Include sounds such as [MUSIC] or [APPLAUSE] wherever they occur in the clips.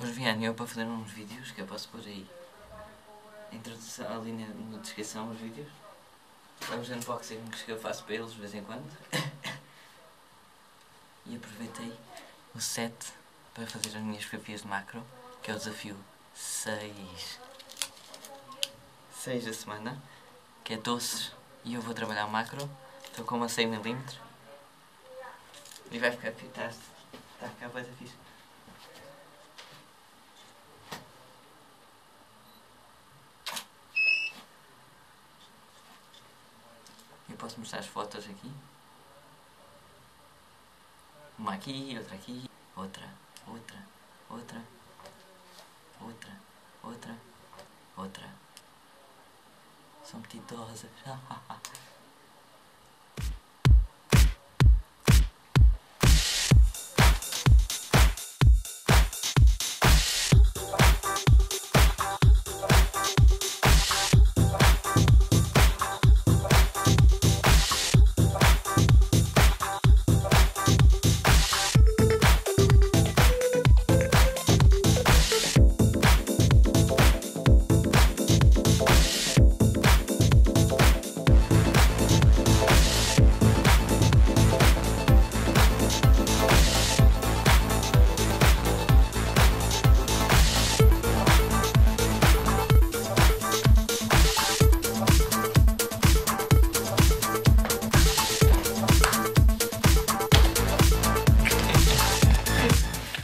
Hoje vieram eu para fazer uns vídeos que eu posso pôr aí. Introdução ali na, descrição os vídeos. Os unboxings que eu faço para eles de vez em quando. e aproveitei o set para fazer as minhas fotografias de macro, que é o desafio 6. 6 da semana, que é doces e eu vou trabalhar macro. Estou com uma 100mm. E vai ficar está, está cá vai fixe. Posso mostrar as fotos aqui. Uma aqui, outra aqui, outra, outra, outra, outra, outra, outra. São petitosas. [LAUGHS]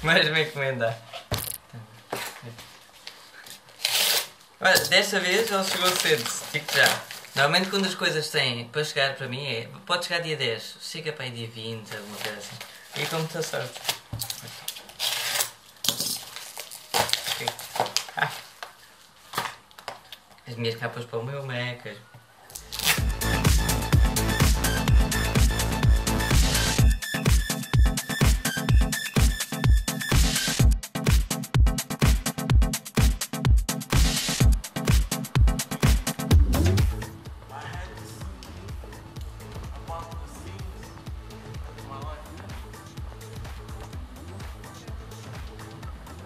Mais uma encomenda. Olha, desta vez ele chegou cedo, digo já. Normalmente quando as coisas têm para chegar para mim é. Pode chegar dia 10, chega para aí dia 20, alguma coisa assim. E com muita sorte. Ah. As minhas capas para o meu Mac.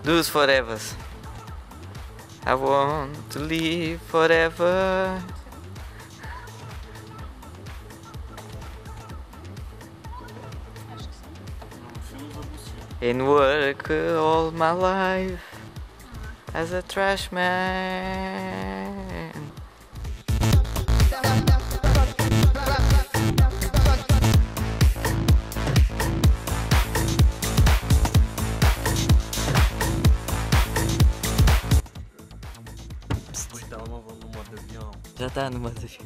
Dos forevers. I want to live forever. And work all my life as a trash man. Avião. Já está no modo avião.